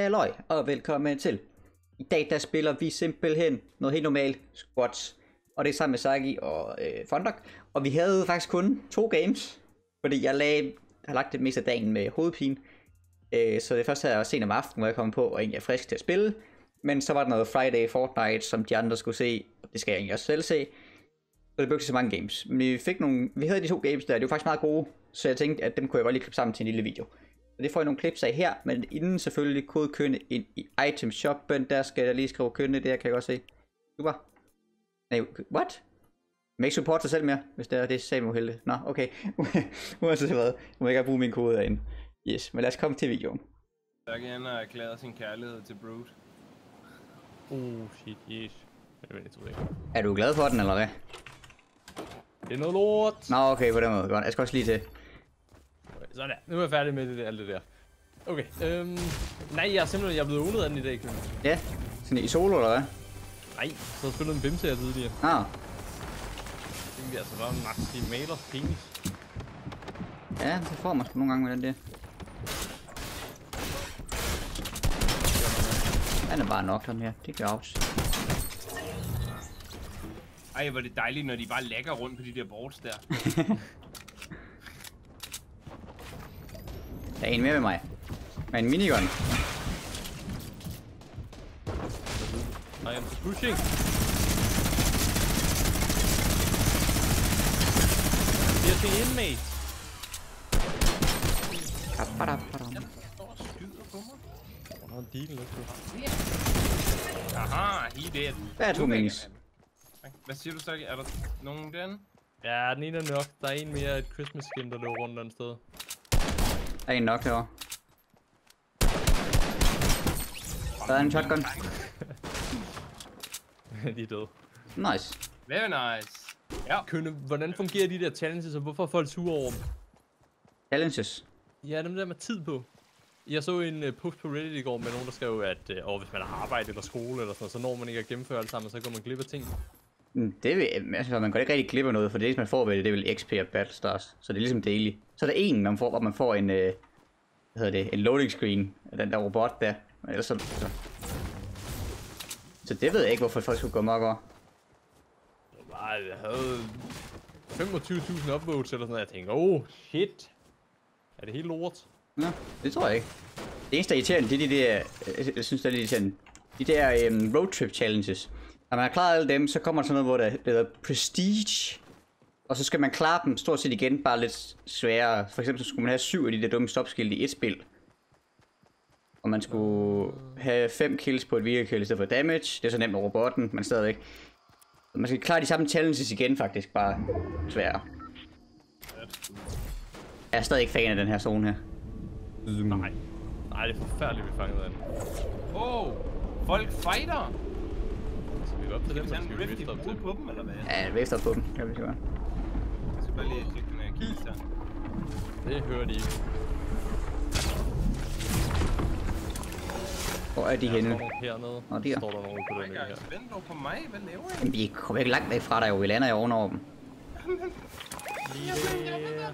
Halløj, og velkommen til. I dag der spiller vi simpelthen noget helt normalt squats. Og det er sammen med Saki og øh, Fondok. Og vi havde faktisk kun to games. Fordi jeg lag, har lagt det meste af dagen med hovedpine. Øh, så det første havde jeg også sent om aftenen, hvor jeg kom på og egentlig er frisk til at spille. Men så var der noget Friday Fortnite, som de andre skulle se. Og det skal jeg egentlig også selv se. Så det blev ikke så mange games. Men vi fik nogle, vi havde de to games der, det var faktisk meget gode. Så jeg tænkte, at dem kunne jeg godt lige klippe sammen til en lille video. Så det får jeg nogle klips af her, men inden selvfølgelig kode kønne ind i item shoppen, der skal jeg lige skrive kønne, det her kan jeg godt se. Super. Nej, what? Man ikke support sig selv mere, hvis det er det, sagde uheldigt. Nå, okay. Uanset hvad, må jeg ikke bruge min kode derinde. Yes, men lad os komme til videoen. Saki han har erklæret sin kærlighed til Brood. Oh shit, yes. Jeg ved, jeg ikke. Er du glad for den, eller hvad? Det er noget lort. Nå, okay, på den måde. Godt. Jeg skal også lige til. Sådan der. Nu er jeg færdig med det, der- alt det der. Okay, øhm... Nej, jeg er simpelthen jeg er blevet ulet af den i dag, Køben. Ja, sådan i solo, eller hvad? Nej, så har spillet en bimse her tidligere. Ah, Det jeg altså var en maximaler penis. ja, det får man sgu nogle gange med den der. Han er bare nok, den her. Det kan også. Ej, hvor er det dejligt, når de bare lægger rundt på de der boards der. Der er en mere med mig. Med en minigun. I am pushing. Det er til inmate. Åh, der er en deal lidt på. Aha, he dead. Hvad er to minis? Hvad siger du så? Er der nogen den? Ja, den ene er nok. Der er en mere et Christmas skin, der løber rundt et sted. Der er en nok herovre. Der er en shotgun. de er døde. Nice. Very nice. Ja. Kønne, hvordan fungerer de der challenges, og hvorfor er folk sure over dem? Challenges. Ja, dem der med tid på. Jeg så en uh, post på Reddit i går med nogen, der skrev, at uh, hvis man har arbejde eller skole eller sådan noget, så når man ikke at gennemføre alt sammen, så går man glip af ting. Mm, Det vil, altså, man kan ikke rigtig glip af noget, for det eneste, man får ved det, det er vel XP og Battle Stars. Så det er ligesom daily. Så er der en, man får, hvor man får en, øh, hvad hedder det, en loading screen af den der robot der. Men ellers så, så. så det ved jeg ikke, hvorfor folk skulle gå mok over. Nej, jeg havde 25.000 upvotes eller sådan noget. Jeg tænkte, oh shit. Er det helt lort? Nå, det tror jeg ikke. Det eneste, der er irriterende, det er de der, jeg synes, det er lidt irriterende, de der um, road trip challenges. Når man har klaret alle dem, så kommer der sådan noget, hvor der hedder prestige. Og så skal man klare dem stort set igen, bare lidt sværere. For eksempel så skulle man have syv af de der dumme stopskilte i et spil. Og man skulle have fem kills på et vehicle i stedet for damage. Det er så nemt med robotten, men stadigvæk. Man skal klare de samme challenges igen faktisk, bare sværere. Jeg er stadig ikke fan af den her zone her. Nej. Nej, det er forfærdeligt, vi fangede den. Wow! folk fighter. Skal vi gå op til dem, Skal eller vi skal vi rift op til dem? på dem, eller hvad? Ja, jeg væfter på dem, kan vi sige. Jeg skal bare lige klikke den her kiste her. Det hører de ikke. Hvor er de Der henne? hernede. Nå, de er. står der nogen på den her. vent dog på mig. Hvad laver I? Jamen, vi kommer ikke langt væk fra dig jo. Vi lander jo ovenover dem. Lige der.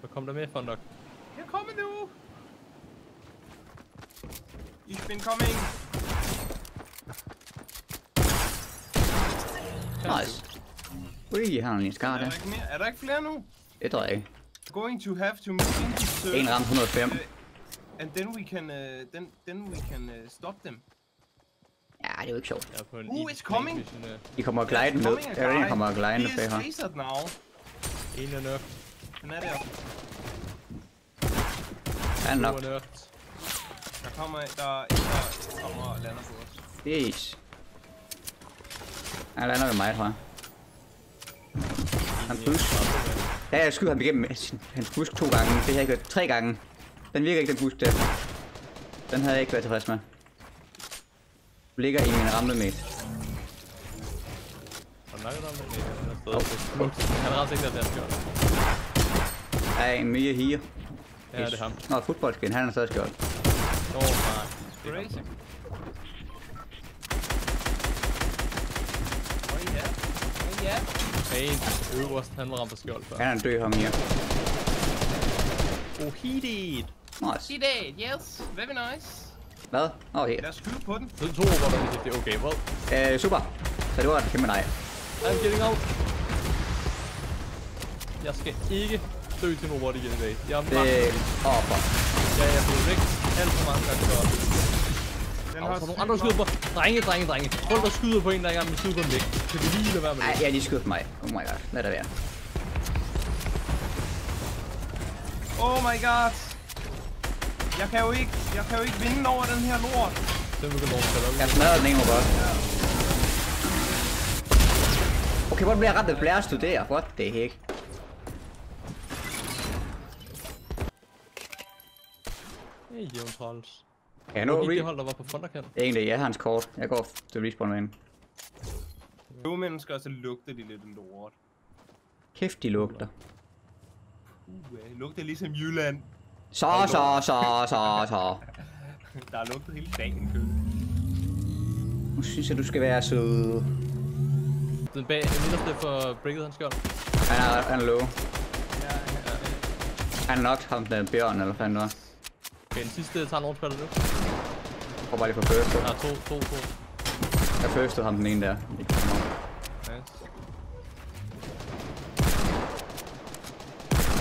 Så kom der med, Fondok. Jeg kommer nu. You've been coming. Nice. Ui, han har lige en skar Er der. der ikke mere? Er der ikke flere nu? Det tror jeg ikke. Going to have to move into search. En ramt 105. And then we can, uh, then, then we can uh, stop them. Ja, det er jo ikke sjovt. Jeg er på en Who is coming? mission her. De kommer glidende ned. Coming, Jeg er en, guy. kommer glidende He bag is her. tasered now. En er nok. Den er der. Han er nok. Er. Der kommer, der er en, der kommer og lander på os. Yes. Han lander ved mig, tror jeg. Han busk. Ja, jeg skyder ham igennem sin- hans busk to gange. Det har jeg ikke hørt. Tre gange. Den virker ikke, den busk der. Den havde jeg ikke været tilfreds med. Du ligger i min ramme med. Nej, han er har ikke den der skjold. Der er en mere her. Ja, det er ham. Nå, fodboldskin. Han er stadig skjold. Åh, oh, nej. Crazy. Oh ja. Oh ja. En øverst, han var ramt på skjold før. Han er død ham her. Oh, he did. Nice. See that, yes. Very nice. Hvad? Åh, oh, Lad her. os skyde på den. Så er to robotter, hvis det er okay. Well, Øh, super. Så det var et kæmpe nej. I'm getting out. Jeg skal ikke dø til en robot igen i dag. Jeg er Det... meget... Åh, oh, fuck. Ja, jeg er blevet væk alt for mange gange. Den Der er sygt nogle andre, der skyder på. Drenge, drenge, drenge. Folk, der skyder på en, der ikke engang vil skyde på en væk. Kan vi lige lade være med Ej, det? jeg har lige skudt på mig. Oh my god. Lad det være. Oh my god. Jeg kan jo ikke, jeg kan jo ikke vinde over den her lort. Den vil nogen til Jeg smadrede den ene robot. Okay, hvordan bliver jeg ramt af blære studere? What the heck? Hey, jævn træls. Kan jeg Nå, ikke det re... hold, der var på Thundercat. Egentlig, jeg har hans kort. Jeg går til respawn med Nu mennesker, så lugter de lidt lort. Kæft, de lugter. Uh, det lugter ligesom Jylland. Så, så, så, så, så. Der er lugtet hele dagen kød. Nu synes jeg, du skal være sød. Den bag, den midterste for breaket hans skjold. Han er, han er low. Ja, ja, Han er nok ham den bjørn, eller hvad fanden var. Okay, den sidste tager en ordspiller nu. Jeg prøver bare lige på first. Der er to, to, to. Jeg firstede ham den ene der. Nice.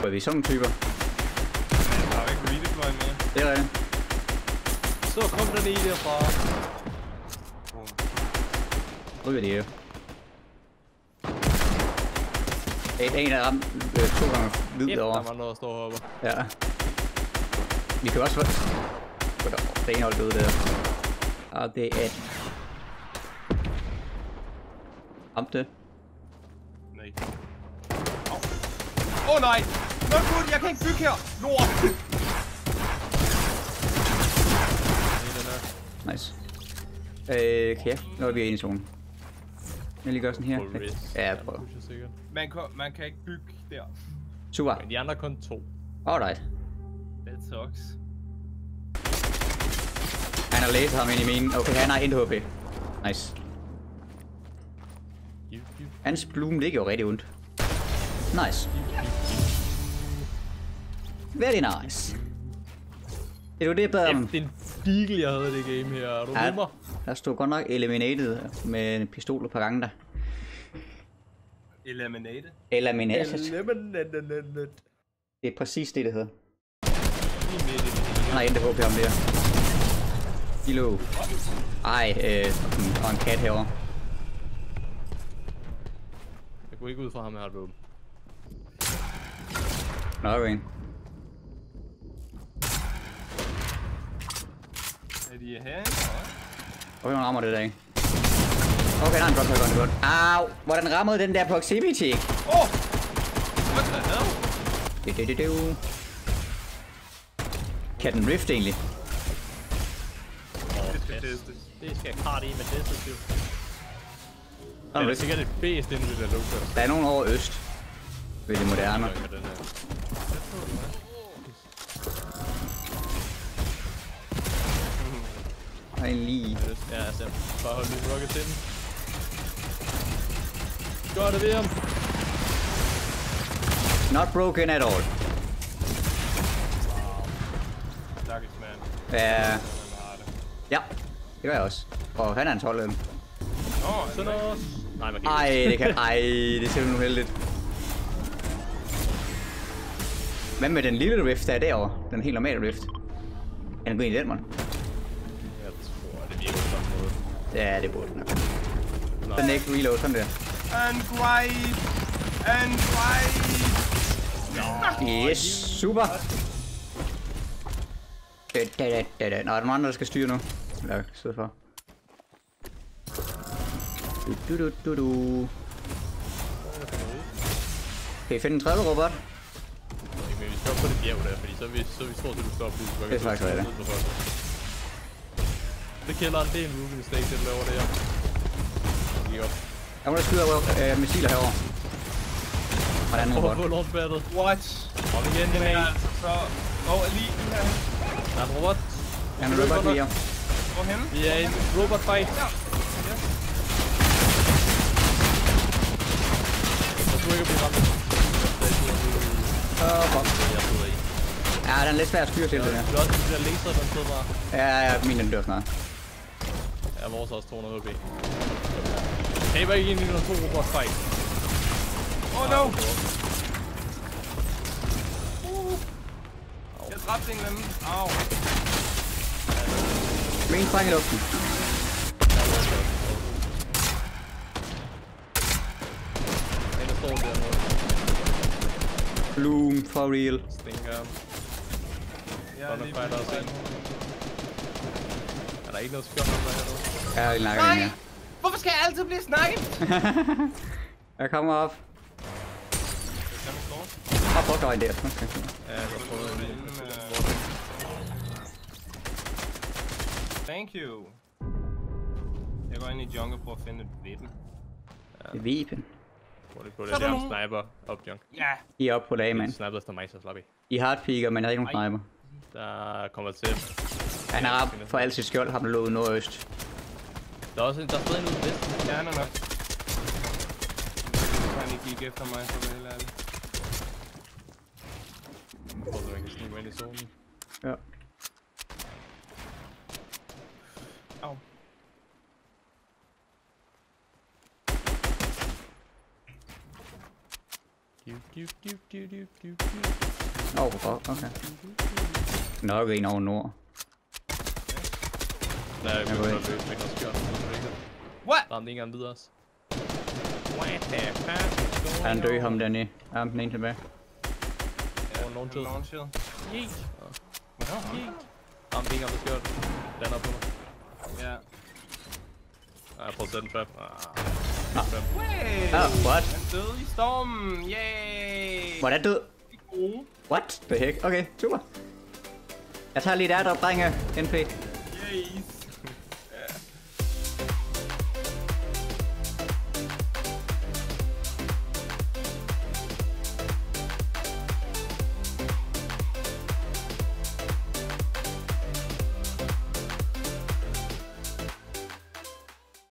Hvor er vi sådan typer? Men der er jo ikke redeploy mere. Det er rigtigt. Så kom den i derfra. Oh. Ryger de jo. En, en af dem øh, to gange hvid Yep, der er andre, der står og hopper. Ja. Vi kan også der. Det ene hold døde der. Og det er... Det. Nej. Åh oh. oh, nej! Nå gud, jeg kan ikke bygge her! Lort! Er Nice. Øh, kan jeg? Nå, vi er inde i zonen. Jeg lige gør sådan her. Ja, jeg prøver. Man kan, man kan ikke bygge der. Super. Men de andre er kun to. Alright. That sucks. Han har læst ham ind i min. Okay, han har 1 HP. Nice. Hans bloom ligger jo rigtig ondt. Nice. Very nice. Det var det, jeg bad om. F, det er en deagle, jeg havde i det game her. Er du Ja. med mig? Der stod godt nok eliminated med en pistol et par gange der. Eliminate. Eliminated. Eliminated. Det er præcis det, det hedder. Han har intet HP om det her. Kilo. Ej, øh, og en kat herovre. Jeg går ikke ud fra ham, jeg har et våben. Nå, okay. Er de herinde? Okay, man rammer det der, ikke? Okay, der er en drop her, godt. Au! Hvordan rammede den der proximity? Åh! Oh! What the hell? Du, du, du, du. Kan den rift egentlig? Det skal testes. Det skal i med jo. Der er, Der er rift. sikkert et bæst inde i det der der er nogen over øst. Ved det moderne. en lige. Ja, altså, bare hold lige rocket til den. Gør det ved ham. Not broken at all. Mand. Ja, det. ja. Det gør jeg også. Og han er en 12 Nå, Sådan også. Nej, man kan Ej, det kan... Ej, det er simpelthen uheldigt. Hvad med den lille rift, der er derovre? Den helt normale rift. Er den gå ind i den, man? Jeg tror, det virker på samme måde. Ja, det burde den nok. Nå. Den er ikke reload, sådan der. And gripe! And gripe! Yes, super. Da, da, da, da, da. Nå, er der nogen andre, der skal styre nu? Eller sidde for. Du, du, du, du, du. Kan I finde en tredje robot? Okay, men vi skal op på det bjerg der, fordi så er vi, så er vi stort set stoppe lige. så Det er faktisk rigtigt. Det kælderen, det er en moving mistake, den laver det her. Gik op. Der er nogen, der skyder øh, missiler herovre. Der er en Prøv at robot. få launchpaddet. What? Kom igen, mate. er altså så... Åh, oh, lige. Der er en robot. Der er en robot her. Hvorhen? Vi er i en robot fight. Ja. Yes. Jeg tror ikke at blive ramt. Åh, fuck. Jeg i. Ja, den er lidt svær at styre til, det der. Det er også de der laser, der sidder bare. Ja, ja, min den dør snart. Ja, vores er også 200 HP. Taber ikke ind i noget to robot fight. Oh no! Jeg dræbte en eller anden. Au. Min sprang i luften. Den der står dernede. Bloom, for real. Stinker. Jeg er lige Fighter også ind. Er der ikke noget skjold der hernede? Ja, jeg nakker Nej! Hvorfor skal jeg altid blive snakket? Jeg kommer op. Kan man stå? Op, op, der var en der. Okay. Ja, jeg har prøvet det. Thank you. Jeg går ind i jungle på at finde et vippen. Det er Viben. Hvor det Så det er der nogen- sniper op, Junk. Ja. I er oppe på lag, Man. mand. Sniper efter mig, så slap I. I hardpeaker, men jeg har ikke nogen sniper. Der kommer til. Han er op for alt sit skjold, har lået nordøst. Der er også en, der er stadig en ude i vest. Ja, han er nok. Han ikke gik efter mig, så vel ærligt. Hvor man kan snige mig ind i zonen. Ja. Au. Du, du, du, du, du, du, du. Åh, oh, fuck, okay. Nok en over nord. Der er jo Jeg ikke går noget løs med noget skjold. What? Ramte ikke engang videre os. What the fuck? Er han død ham dernede? Er han den ene tilbage? Over nogen tid. Launchet. Yeet. Hvad er han? Ramte ikke engang med skjold. Lander på mig. Ja. Ja, jeg prøver at sætte en trap. Ah. Trap. Wait! Ah, what? Han døde i stormen. Yay! Hvordan død? What the heck? Okay, super. Jeg tager lige et airdrop, drenge. NP. Yes.